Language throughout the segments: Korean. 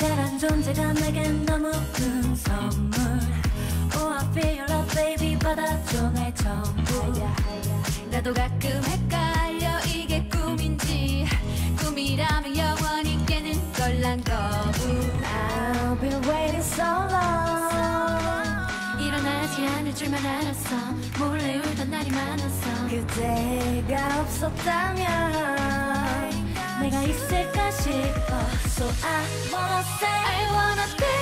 존재가 내겐 너무 큰 선물. Oh I feel your love baby 받아줘 날 전부. 나도 가끔 헷갈려 이게 꿈인지. 꿈이라면 영원히 깨는 걸난 거부. I'll be waiting so long. 일어나지 않을 줄만 알았어. 몰래 울던 날이 많았어 그대가 없었다면 내가 있을까 싶어 So I wanna say I wanna thank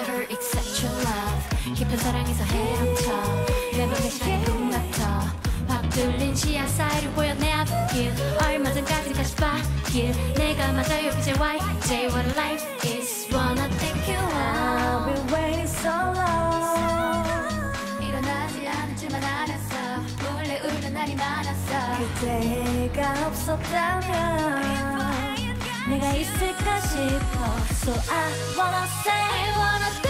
Forever accept your love. 깊은 사랑에서 헤엄쳐. 내 맘에 시간이 꿈 같아 확 뚫린 시야 사이를 보여 내 앞길. 얼마 전까지 다시 바길 내가 맞아요 BJY What life is. Wanna thank you I'll be waiting so long. 일어나지 않을 줄만 알았어. 몰래 울던 날이 많았어. 그대가 없었다면 내가 있을까 싶어 So I wanna say I wanna thank